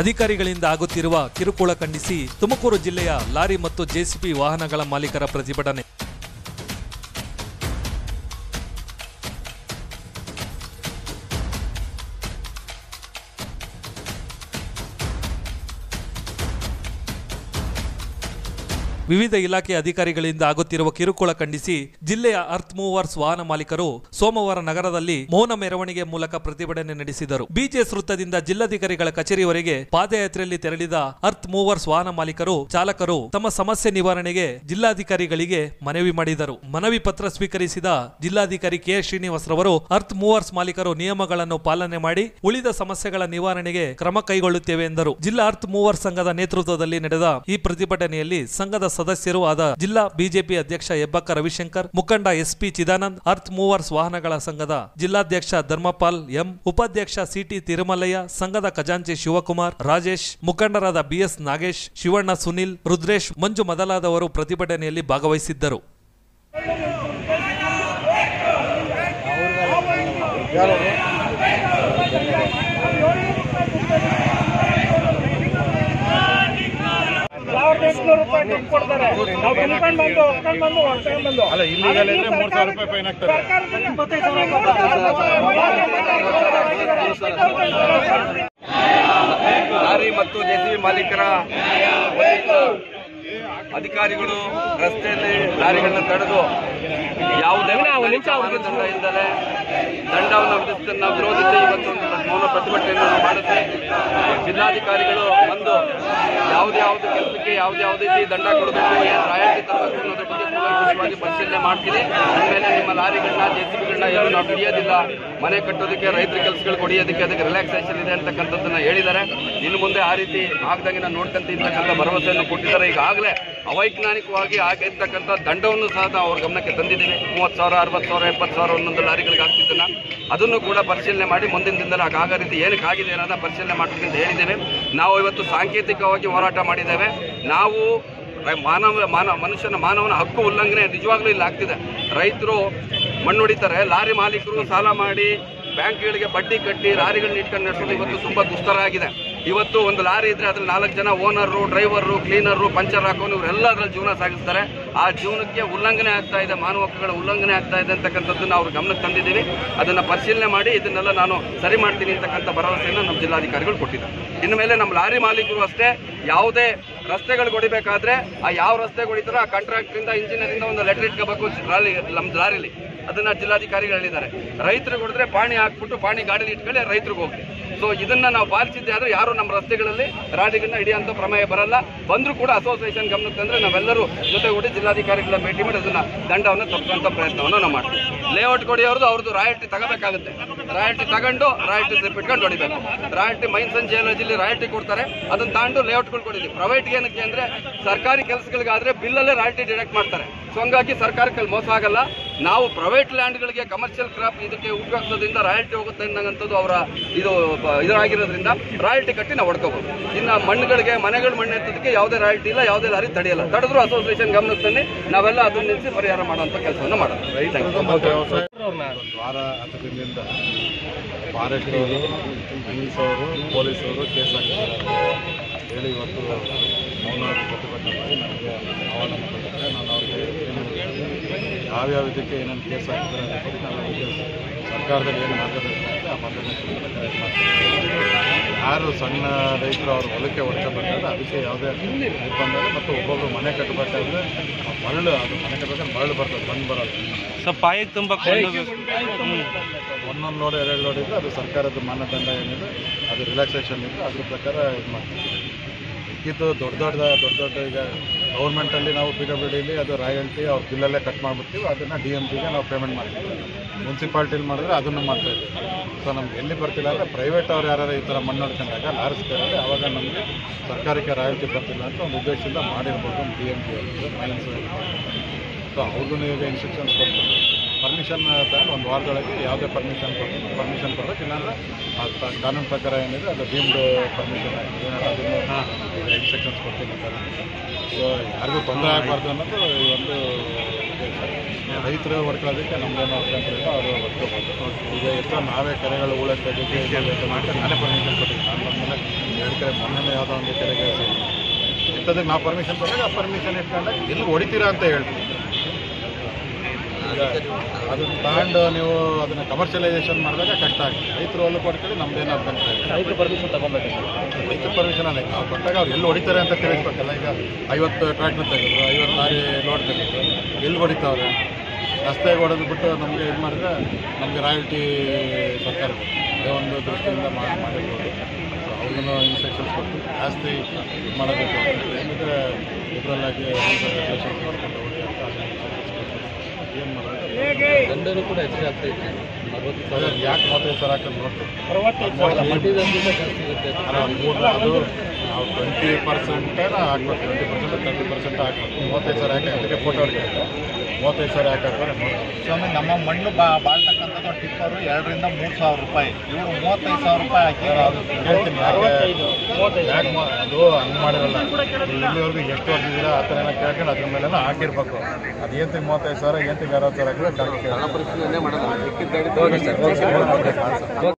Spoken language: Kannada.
ಅಧಿಕಾರಿಗಳಿಂದ ಆಗುತ್ತಿರುವ ಕಿರುಕುಳ ಖಂಡಿಸಿ ತುಮಕೂರು ಜಿಲ್ಲೆಯ ಲಾರಿ ಮತ್ತು ಜೆಸಿಬಿ ವಾಹನಗಳ ಮಾಲೀಕರ ಪ್ರತಿಭಟನೆ. ವಿವಿಧ ಇಲಾಖೆ ಅಧಿಕಾರಿಗಳಿಂದ ಆಗುತ್ತಿರುವ ಕಿರುಕುಳ ಖಂಡಿಸಿ ಜಿಲ್ಲೆಯ ಅರ್ತ್ ಮೂವರ್ಸ್ ವಾಹನ ಮಾಲೀಕರು ಸೋಮವಾರ ನಗರದಲ್ಲಿ ಮೌನ ಮೆರವಣಿಗೆ ಮೂಲಕ ಪ್ರತಿಭಟನೆ ನಡೆಸಿದರು. ಬಿಜೆಎಸ್ ವೃತ್ತದಿಂದ ಜಿಲ್ಲಾಧಿಕಾರಿಗಳ ಕಚೇರಿವರೆಗೆ ಪಾದಯಾತ್ರೆಯಲ್ಲಿ ತೆರಳಿದ ಅರ್ತ್ ಮೂವರ್ಸ್ ವಾಹನ ಮಾಲೀಕರು, ಚಾಲಕರು ತಮ್ಮ ಸಮಸ್ಯೆ ನಿವಾರಣೆಗೆ ಜಿಲ್ಲಾಧಿಕಾರಿಗಳಿಗೆ ಮನವಿ ಮಾಡಿದರು. ಮನವಿ ಪತ್ರ ಸ್ವೀಕರಿಸಿದ ಜಿಲ್ಲಾಧಿಕಾರಿ ಕೆ. ಶ್ರೀನಿವಾಸ್ ರವರು, ಅರ್ತ್ ಮೂವರ್ಸ್ ಮಾಲೀಕರು ನಿಯಮಗಳನ್ನು ಪಾಲನೆ ಮಾಡಿ ಉಳಿದ ಸಮಸ್ಯೆಗಳ ನಿವಾರಣೆಗೆ ಕ್ರಮ ಕೈಗೊಳ್ಳುತ್ತೇವೆ ಎಂದರು. ಜಿಲ್ಲಾ ಅರ್ತ್ ಮೂವರ್ಸ್ ಸಂಘದ ನೇತೃತ್ವದಲ್ಲಿ ನಡೆದ ಈ ಪ್ರತಿಭಟನೆಯಲ್ಲಿ ಸಂಘದ ಸದಸ್ಯರು ಆದ ಜಿಲ್ಲಾ ಬಿಜೆಪಿ ಅಧ್ಯಕ್ಷ ಹೆಬ್ಬಕ್ಕ ರವಿಶಂಕರ್, ಮುಖಂಡ ಎಸ್ಪಿ ಚಿದಾನಂದ್ ಅರ್ಥ್ ಮೂವರ್ಸ್ ವಾಹನಗಳ ಸಂಘದ ಜಿಲ್ಲಾಧ್ಯಕ್ಷ ಧರ್ಮಪಾಲ್ ಎಂ, ಉಪಾಧ್ಯಕ್ಷ ಸಿಟಿ ತಿರುಮಲಯ್ಯ, ಸಂಘದ ಖಜಾಂಚಿ ಶಿವಕುಮಾರ್, ರಾಜೇಶ್, ಮುಖಂಡರಾದ ಬಿಎಸ್ ನಾಗೇಶ್, ಶಿವಣ್ಣ ಸುನಿಲ್, ರುದ್ರೇಶ್, ಮಂಜು ಮೊದಲಾದವರು ಪ್ರತಿಭಟನೆಯಲ್ಲಿ ಭಾಗವಹಿಸಿದ್ದರು. ಸಾವಿರದ ಎಂಟುನೂರು ರೂಪಾಯಿ ದುಡ್ಡು ಕೊಡ್ತಾರೆ. ನಾವು ತಿಳ್ಕೊಂಡು ಬಂದು ಹೊಡ್ಕೊಂಡು ಬಂದು ಹೊಡ್ಕೊಂಡು ಬಂದು. ಅಲ್ಲ ಇಲ್ಲಿಗಲ್ ಇದ್ರೆ ಮೂರ್ ಸಾವಿರ ರೂಪಾಯಿ ಫೈನ್ ಆಗ್ತದೆ. ಲಾರಿ ಮತ್ತು ಜೆಸಿಬಿ ಮಾಲೀಕರ ಅಧಿಕಾರಿಗಳು ರಸ್ತೆಯಲ್ಲಿ ಲಾರಿಗಳನ್ನ ತಡೆದು ಯಾವುದೇ ಇಲ್ಲದೆ ದಂಡವನ್ನು ವಿಧಿಸುವುದನ್ನ ವಿರೋಧಿಸಿ ಇವತ್ತು ಒಂದು ಮೌನ ಪ್ರತಿಭಟನೆಯನ್ನು ನಾವು ಮಾಡುತ್ತೆ ಜಿಲ್ಲಾಧಿಕಾರಿಗಳು ಬಂದು ಯಾವುದೇ ಯಾವ್ದು ಕೆಲಸಕ್ಕೆ ಯಾವ್ದು ಯಾವುದೇ ರೀತಿ ದಂಡ ಕೊಡಬೇಕು ರಾಯಲ್ಟಿ ತರಬೇಕು ಅನ್ನೋದ್ರ ಬಗ್ಗೆ ಪರಿಶೀಲನೆ ಮಾಡ್ತೀನಿ ಆಮೇಲೆ ನಿಮ್ಮ ಲಾರಿಗಳನ್ನ ಜೆಸಿಬಿಗಳನ್ನ ಏನು ನಾವು ಹಿಡಿಯೋದಿಲ್ಲ. ಮನೆ ಕಟ್ಟೋದಕ್ಕೆ ರೈತರ ಕೆಲಸಗಳು ಕೊಡಿಯೋದಕ್ಕೆ, ಅದಕ್ಕೆ ರಿಲ್ಯಾಕ್ಸೇಷನ್ ಇದೆ ಅಂತಕ್ಕಂಥದ್ದನ್ನ ಹೇಳಿದ್ದಾರೆ. ಇನ್ನು ಮುಂದೆ ಆ ರೀತಿ ಆಗದಂಗೆ ನೋಡ್ಕಂತ ಇರ್ತಕ್ಕಂಥ ಭರವಸೆಯನ್ನು ಕೊಟ್ಟಿದ್ದಾರೆ. ಈಗಾಗಲೇ ಅವೈಜ್ಞಾನಿಕವಾಗಿ ಆಗಿರ್ತಕ್ಕಂಥ ದಂಡವನ್ನು ಸಹ ನಾವು ಅವ್ರ ಗಮನಕ್ಕೆ ತಂದಿದ್ದೀವಿ. ಮೂವತ್ತು ಸಾವಿರ, ಅರವತ್ತು ಸಾವಿರ, ಎಪ್ಪತ್ತು ಸಾವಿರ ಒಂದೊಂದು ಲಾರಿಗಳಿಗೆ ಆಗ್ತಿದ್ದನ್ನ ಅದನ್ನು ಕೂಡ ಪರಿಶೀಲನೆ ಮಾಡಿ ಮುಂದಿನ ದಿನದಲ್ಲಿ ಆಗಾಗ ರೀತಿ ಏನಕ್ಕೆ ಆಗಿದೆ ಅನ್ನೋದನ್ನ ಪರಿಶೀಲನೆ ಮಾಡ್ತೀವಿ ಅಂತ ಹೇಳಿದ್ದೇವೆ. ನಾವು ಇವತ್ತು ಸಾಂಕೇತಿಕವಾಗಿ ಹೋರಾಟ ಮಾಡಿದ್ದೇವೆ. ನಾವು ಮಾನವ ಮಾನವ ಮನುಷ್ಯನ ಮಾನವನ ಹಕ್ಕು ಉಲ್ಲಂಘನೆ ನಿಜವಾಗ್ಲೂ ಇಲ್ಲಿ ಆಗ್ತಿದೆ. ರೈತರು ಮಣ್ಣು ಹೊಡಿತಾರೆ, ಲಾರಿ ಮಾಲೀಕರು ಸಾಲ ಮಾಡಿ ಬ್ಯಾಂಕ್ಗಳಿಗೆ ಬಡ್ಡಿ ಕಟ್ಟಿ ಲಾರಿಗಳನ್ನ ಇಟ್ಕೊಂಡು ನಡೆಸೋದು ಇವತ್ತು ತುಂಬಾ ದುಸ್ತರ ಆಗಿದೆ. ಇವತ್ತು ಒಂದು ಲಾರಿ ಇದ್ರೆ ಅದ್ರಲ್ಲಿ ನಾಲ್ಕು ಜನ ಓನರು ಡ್ರೈವರು ಕ್ಲೀನರು ಪಂಚರ್ ಹಾಕೊಂಡು ಇವರೆಲ್ಲ ಅದ್ರಲ್ಲಿ ಜೀವನ ಸಾಗಿಸ್ತಾರೆ. ಆ ಜೀವನಕ್ಕೆ ಉಲ್ಲಂಘನೆ ಆಗ್ತಾ ಇದೆ, ಮಾನವ ಹಕ್ಕುಗಳ ಉಲ್ಲಂಘನೆ ಆಗ್ತಾ ಇದೆ ಅಂತಕ್ಕಂಥದ್ದನ್ನು ಅವ್ರ ಗಮನಕ್ಕೆ ತಂದಿದ್ದೀವಿ. ಅದನ್ನ ಪರಿಶೀಲನೆ ಮಾಡಿ ಇದನ್ನೆಲ್ಲ ನಾನು ಸರಿ ಮಾಡ್ತೀನಿ ಅಂತಕ್ಕಂಥ ಭರವಸೆಯನ್ನು ನಮ್ಮ ಜಿಲ್ಲಾಧಿಕಾರಿಗಳು ಕೊಟ್ಟಿದ್ದಾರೆ. ಇನ್ನು ಮೇಲೆ ನಮ್ಮ ಲಾರಿ ಮಾಲೀಕರು ಅಷ್ಟೇ ಯಾವುದೇ ರಸ್ತೆಗಳು ಹೊಡಿಬೇಕಾದ್ರೆ ಆ ಯಾವ ರಸ್ತೆ ಹೊಡಿತಾರೋ ಆ ಕಾಂಟ್ರಾಕ್ಟ್ರಿಂದ ಇಂಜಿನಿಯರಿಂದ ಒಂದು ಲೆಟರ್ ಇಟ್ಕೋಬೇಕು ಲಾರಿ ನಮ್ಮ ಲಾರಿಲಿ ಅದನ್ನ ಜಿಲ್ಲಾಧಿಕಾರಿಗಳು ಹೇಳಿದ್ದಾರೆ. ರೈತರಿಗೆ ಹೊಡೆದ್ರೆ ಪಾಣಿ ಹಾಕ್ಬಿಟ್ಟು ಪಾಣಿ ಗಾಡಿಲಿ ಇಟ್ಕೊಳ್ಳಿ ರೈತರಿಗೆ ಹೋಗ್ಲಿ. ಸೊ ಇದನ್ನ ನಾವು ಪಾಲಿಸಿದ್ದೆ ಆದ್ರೆ ಯಾರು ನಮ್ಮ ರಸ್ತೆಗಳಲ್ಲಿ ರಾಡಿಗಳನ್ನ ಹಿಡಿಯುವಂತ ಪ್ರಮೇಯ ಬರಲ್ಲ. ಬಂದರೂ ಕೂಡ ಅಸೋಸಿಯೇಷನ್ ಗಮನಕ್ಕೆ ತಂದ್ರೆ ನಾವೆಲ್ಲರೂ ಜೊತೆಗೂಡಿ ಜಿಲ್ಲಾಧಿಕಾರಿಗಳ ಭೇಟಿ ಮಾಡಿ ಅದನ್ನ ದಂಡವನ್ನು ತಪ್ಪುವಂತ ಪ್ರಯತ್ನವನ್ನು ನಾವು ಮಾಡ್ತೀವಿ. ಲೇಔಟ್ ಕೊಡಿಯೋರ್ದು ಅವ್ರದ್ದು ರಾಯಲ್ಟಿ ತಗೋಬೇಕಾಗುತ್ತೆ. ರಾಯಲ್ಟಿ ತಗೊಂಡು ರಾಯಲ್ಟಿ ಇಟ್ಕೊಂಡು ಹೊಡಿಬೇಕು. ರಾಯಲ್ಟಿ ಮೈನ್ ಅಂಡ್ ಜಿಯಲ್ಲಿ ರಾಯಲ್ಟಿ ಕೊಡ್ತಾರೆ. ಅದನ್ನ ತಾಂಡು ಲೇಔಟ್ಗಳು ಕೊಡಿದ್ವಿ ಪ್ರೈವೇಟ್ ಏನಕ್ಕೆ ಅಂದ್ರೆ ಸರ್ಕಾರಿ ಕೆಲಸಗಳಿಗಾದ್ರೆ ಬಿಲ್ಲಲ್ಲೇ ರಾಯಲ್ಟಿ ಡಿಡಕ್ಟ್ ಮಾಡ್ತಾರೆ. ಸೊ ಹಂಗಾಗಿ ಸರ್ಕಾರಕ್ಕೆ ಮೋಸ ಆಗಲ್ಲ. ನಾವು ಪ್ರೈವೇಟ್ ಲ್ಯಾಂಡ್ಗಳಿಗೆ ಕಮರ್ಷಿಯಲ್ ಕ್ರಾಪ್ ಇದಕ್ಕೆ ಉಪಯೋಗಿಸೋದ್ರಿಂದ ರಾಯಲ್ಟಿ ಹೋಗುತ್ತೆ ಅನ್ನೋಂಥದ್ದು ಅವರ ಇದು, ಇದರಾಗಿರೋದ್ರಿಂದ ರಾಯಲ್ಟಿ ಕಟ್ಟಿ ನಾವು ಹೊಡ್ಕೋಬಹುದು ಇನ್ನು ಮಣ್ಣುಗಳಿಗೆ, ಮನೆಗಳ ಮಣ್ಣು ಎತ್ತೋದಕ್ಕೆ ಯಾವುದೇ ರಾಯಲ್ಟಿ ಇಲ್ಲ, ಯಾವುದೇ ಲಾರಿ ತಡೆಯಲ್ಲ. ತಡೆದ್ರು ಅಸೋಸಿಯೇಷನ್ ಗಮನಕ್ಕೆ ತಂದು ನಾವೆಲ್ಲ ಅದನ್ನು ನಿಲ್ಲಿಸಿ ಪರಿಹಾರ ಮಾಡುವಂಥ ಕೆಲಸವನ್ನು ಮಾಡೋದು. ಫಾರೆಸ್ಟ್ ಅವರು ಪೊಲೀಸ್ ಅವರು ಕೇಸ್ ಹಾಕಿದ್ದಾರೆ. ಹೇಳಿ ಮೌನ ಪ್ರತಿಭಟನೆ ಮಾಡಿ ನನಗೆ ಆಹ್ವಾನ ಮಾಡಿದ್ದಾರೆ. ನಾನು ಅವರಿಗೆ ಯಾವ್ಯಾವ ಇದಕ್ಕೆ ಏನೇನು ಕೇಸ್ ಹಾಕಿದ್ದಾರೆ ಅಂತ ಹೇಳಿ ನಾನು ಅವರಿಗೆ ಸರ್ಕಾರದಲ್ಲಿ ಏನು ಮಾರ್ಗದರ್ಶನ ಆ ಮಾರ್ಗದರ್ಶನ ಯಾರು ಸಣ್ಣ ರೈತರು ಅವ್ರ ಹೊಲಕ್ಕೆ ಹೊಡ್ಕೋಬೇಕಾದ್ರೆ ಅದಕ್ಕೆ ಯಾವುದೇ ನಿರ್ಬಂಧ ಮತ್ತು ಒಬ್ಬೊಬ್ರು ಮನೆ ಕಟ್ಟಬೇಕಾದ್ರೆ ಆ ಮರಳು ಅದು ಮನೆ ಕಟ್ಟಬೇಕಾದ್ರೆ ಮರಳು ಬರ್ತದೆ ಬಂದು ಬರೋದು. ಸ್ವಲ್ಪ ಪಾಯಿಗೆ ತುಂಬ ಒಂದೊಂದು ಲೋಡ್ ಎರಡು ಲೋಡ್ ಇದ್ರೆ ಅದು ಸರ್ಕಾರದ ಮಾನದಂಡ ಏನಿದೆ ಅದು ರಿಲ್ಯಾಕ್ಸೇಷನ್ ಇದೆ ಅದ್ರ ಪ್ರಕಾರ ಇದು ಮಾಡ್ತೀವಿ. ಇದು ದೊಡ್ಡ ದೊಡ್ಡ ದೊಡ್ಡ ದೊಡ್ಡ ಈಗ ಗೌರ್ಮೆಂಟಲ್ಲಿ ನಾವು ಪಿ ಡಬ್ಲ್ಯೂ ಡಿಲಿ ಅದು ರಾಯಲ್ಟಿ ಅವ್ರ ಬಿಲ್ಲಲ್ಲೇ ಕಟ್ ಮಾಡಿಬಿಡ್ತೀವಿ. ಅದನ್ನು ಡಿ ಎಂ ಪಿಗೆ ನಾವು ಪೇಮೆಂಟ್ ಮಾಡ್ತೀವಿ. ಮುನ್ಸಿಪಾಲ್ಟಿಲಿ ಮಾಡಿದ್ರೆ ಅದನ್ನು ಮಾಡ್ತಾ ಇದ್ದೀವಿ. ಸೊ ನಮ್ಗೆ ಎಲ್ಲಿ ಬರ್ತಿಲ್ಲ ಅಂದರೆ ಪ್ರೈವೇಟ್ ಅವ್ರು ಯಾರು ಈ ಥರ ಮಣ್ಣು ಹೊಡ್ಕೊಂಡಾಗ ಲಾರಿಸ್ತಾರೆ ಆವಾಗ ನಮಗೆ ಸರ್ಕಾರಕ್ಕೆ ರಾಯಲ್ಟಿ ಬರ್ತಿಲ್ಲ ಅಂತ ಒಂದು ಉದ್ದೇಶದಿಂದ ಮಾಡಿರ್ಬೋದು D M P mines so ಅವ್ರಿಗೂ ಈಗ ಇನ್ಸ್ಟ್ರಕ್ಷನ್ಸ್ ಕೊಟ್ಟು ಪರ್ಮಿಷನ್ ತಗೊಂಡು ಒಂದು ವಾರದೊಳಗೆ ಯಾವುದೇ ಪರ್ಮಿಷನ್ ಪರ್ಮಿಷನ್ ಕೊಡಬೇಕು. ಇಲ್ಲಾಂದ್ರೆ ಕಾನೂನು ಪ್ರಕಾರ ಏನಿದೆ ಅದು ಡೀಮ್ಡ್ ಪರ್ಮಿಷನ್ ಆಗಿದೆ. ಅದನ್ನು ಇನ್ಸ್ಟ್ರಕ್ಷನ್ಸ್ ಕೊಡ್ತೀನಿ ಅಂತ ಸೊ ಯಾರಿಗೂ ತೊಂದರೆ ಆಗಬಾರ್ದು ಅನ್ನೋದು ಈ ಒಂದು ರೈತರು ಹೊಡ್ಕೊಳ್ಳೋದಕ್ಕೆ ನಮ್ದೇನೋ ಇಲ್ಲ, ಅವರು ಹೊಡ್ಕೋಬೋದು. ಈಗ ಎಷ್ಟೋ ನಾವೇ ಕೆರೆಗಳು ಉಳ ತೆಗೆದು ಮಾಡಿ ನಾನೇ ಪರ್ಮಿಷನ್ ಕೊಟ್ಟಿದ್ದೀನಿ. ನಾನು ಬಂದಮೇಲೆ ಎರಡು ಕಡೆ ಮೊನ್ನೆ ಯಾವುದೋ ಒಂದು ಕೆರೆಗೆ ಇಂಥದಕ್ಕೆ ನಾವು ಪರ್ಮಿಷನ್ ಕೊಟ್ಟಾಗ ಆ ಪರ್ಮಿಷನ್ ಇಟ್ಕೊಂಡಾಗ ಎಲ್ಲಿ ಹೊಡಿತೀರಾ ಅಂತ ಹೇಳ್ತೀವಿ ಅದನ್ನ ತಗೊಂಡು ನೀವು ಅದನ್ನ ಕಮರ್ಷಿಯಲೈಸೇಷನ್ ಮಾಡಿದಾಗ ಕಷ್ಟ ಆಗುತ್ತೆ ರೈತರು ಅಲ್ಲೂ ಕೊಡ್ತೀವಿ ನಮ್ದೇನು ಅಭ್ಯಂತರ ಇಲ್ಲ ರೈತರ ಪರ್ಮಿಷನ್ ತಗೊಬೇಕು ರೈತರ ಪರ್ಮಿಷನ್ ಅಲ್ಲ ನಾವು ಕೊಟ್ಟಾಗ ಅವ್ರು ಎಲ್ಲಿ ಹೊಡಿತಾರೆ ಅಂತ ತಿಳಿಸ್ಬೇಕಲ್ಲ. ಈಗ ಐವತ್ತು ಟ್ರ್ಯಾಕ್ಟರ್ ತೆಗೆದ್ರು ಐವತ್ತು ಲಾರಿ ಲೋಡ್ ತೆಗೆದ್ರು ಎಲ್ಲಿ ಹೊಡಿತಾವ್ರೆ? ರಸ್ತೆಗೆ ಹೊಡೆದು ಬಿಟ್ಟು ನಮಗೆ ಇದು ಮಾಡಿದ್ರೆ ನಮಗೆ ರಾಯಲ್ಟಿ ಸರ್ಕಾರ ಒಂದು ದೃಷ್ಟಿಯಿಂದ ಮಾಡಿ ಮಾಡಿರ್ಬೋದು. ಸೊ ಅವ್ರಿಗೂ ಇನ್ಸ್ಟ್ರಕ್ಷನ್ಸ್ ಕೊಟ್ಟು ಜಾಸ್ತಿ ಮಾಡಬೇಕು. ಏನಿದ್ರೆ ಇದರಲ್ಲಾಗಿ ರೆಗ್ಯುಲೇಷನ್ಸ್ ಮಾಡ್ಕೊಂಡು ಹೋಗಿ ಅಂತ ದಂಡನೂ ಕೂಡ ಹೆಚ್ಚಾಗ್ತಾ ಇದೆ ಅರವತ್ತು ಸಾವಿರ. ಯಾಕೆ ಮಾತ್ರ ಸರ್ ನೋಡ್ತೀವಿ ಮಟ್ಟಿದಂತ ಜಾಸ್ತಿ ಇರುತ್ತೆ ನಾವು ಟ್ವೆಂಟಿ ಪರ್ಸೆಂಟೇನ ಹಾಕ್ಬೇಕು? ಟ್ವೆಂಟಿ ಪರ್ಸೆಂಟ್ ತರ್ಟಿ ಪರ್ಸೆಂಟ್ ಹಾಕ್ಬೇಕು. ಮೂವತ್ತೈದು ಸಾವಿರ ಹಾಕಿ ಅದಕ್ಕೆ ಫೋಟೋ ಹೊಡಿಬೇಕು ಮೂವತ್ತೈದು ಸಾವಿರ ಹಾಕಿ ಹಾಕಿದ್ರೆ ಸೊ ಸ್ವಾಮಿ ನಮ್ಮ ಮಣ್ಣು ಬಾ ಬಾಳ್ತಕ್ಕಂಥದ್ದು ಟಿಪ್ಪರು ಎರಡರಿಂದ ಮೂರು ಸಾವಿರ ರೂಪಾಯಿ. ಇವರು ಮೂವತ್ತೈದು ಸಾವಿರ ರೂಪಾಯಿ ಹಾಕಿ ಅದು ಹೇಳ್ತೀನಿ ಯಾಕೆ ಯಾಕೆ ಅದು ಹಂಗೆ ಮಾಡಿರಲ್ಲ. ಇಲ್ಲಿವರೆಗೂ ಎಷ್ಟು ಹೊಡೆದಿದ್ದೀರಾ ಆ ಥರ ಎಲ್ಲ ಕೇಳ್ಕೊಂಡು ಅದ್ರ ಮೇಲೆಲ್ಲ ಹಾಕಿರ್ಬೇಕು. ಅದು ಏಂತಿಗೆ ಮೂವತ್ತೈದು ಸಾವಿರ ಏಂತಿಗೆ ಅರವತ್ತು ಸಾವಿರ ಹಾಕಿದ್ರೆ